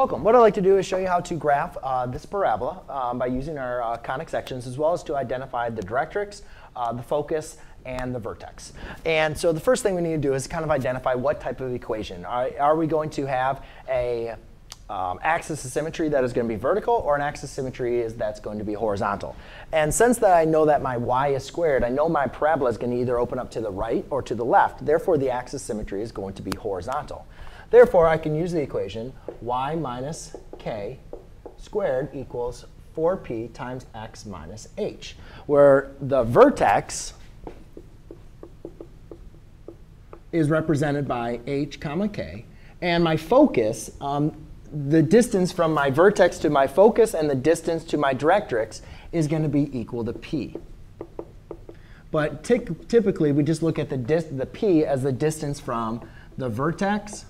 Welcome. What I'd like to do is show you how to graph uh, this parabola um, by using our uh, conic sections as well as to identify the directrix, uh, the focus, and the vertex. And so the first thing we need to do is kind of identify what type of equation. Are, are we going to have a um, axis of symmetry that is going to be vertical or an axis of symmetry is that's going to be horizontal. And since that I know that my y is squared, I know my parabola is going to either open up to the right or to the left. Therefore, the axis symmetry is going to be horizontal. Therefore, I can use the equation y minus k squared equals 4p times x minus h, where the vertex is represented by h comma k, and my focus, um, the distance from my vertex to my focus and the distance to my directrix is going to be equal to p. But typically, we just look at the, the p as the distance from the vertex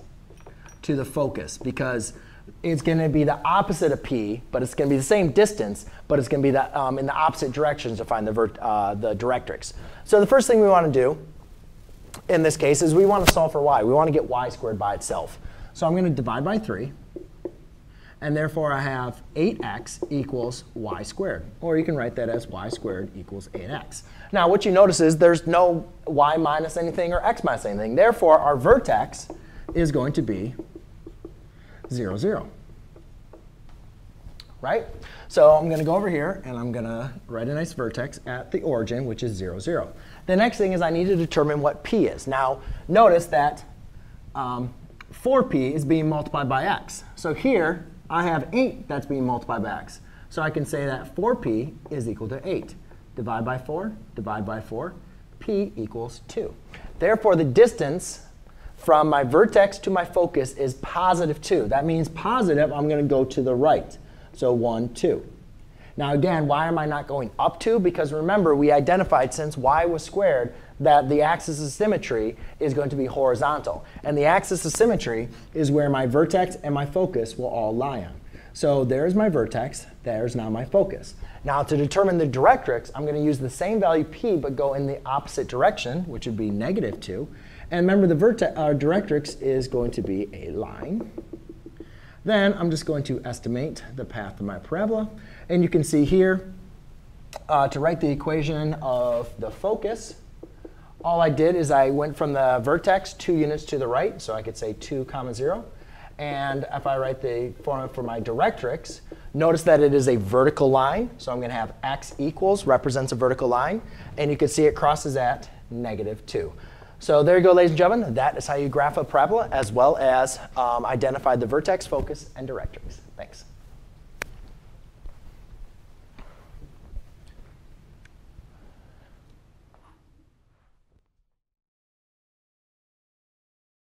to the focus because it's going to be the opposite of p, but it's going to be the same distance, but it's going to be the, um, in the opposite directions to find the, vert, uh, the directrix. So the first thing we want to do in this case is we want to solve for y. We want to get y squared by itself. So I'm going to divide by 3. And therefore, I have 8x equals y squared. Or you can write that as y squared equals 8x. Now, what you notice is there's no y minus anything or x minus anything. Therefore, our vertex is going to be 0, 0. Right? So I'm going to go over here, and I'm going to write a nice vertex at the origin, which is 0, 0. The next thing is I need to determine what p is. Now, notice that um, 4p is being multiplied by x. So here, I have 8 that's being multiplied by x. So I can say that 4p is equal to 8. Divide by 4, divide by 4, p equals 2. Therefore, the distance from my vertex to my focus is positive 2. That means positive, I'm going to go to the right. So 1, 2. Now again, why am I not going up 2? Because remember, we identified since y was squared that the axis of symmetry is going to be horizontal. And the axis of symmetry is where my vertex and my focus will all lie on. So there's my vertex. There's now my focus. Now to determine the directrix, I'm going to use the same value p, but go in the opposite direction, which would be negative 2. And remember, the uh, directrix is going to be a line. Then I'm just going to estimate the path of my parabola. And you can see here, uh, to write the equation of the focus, all I did is I went from the vertex two units to the right. So I could say 2 comma 0. And if I write the formula for my directrix, notice that it is a vertical line. So I'm going to have x equals represents a vertical line. And you can see it crosses at negative 2. So there you go, ladies and gentlemen. That is how you graph a parabola as well as um, identify the vertex, focus, and directrix. Thanks.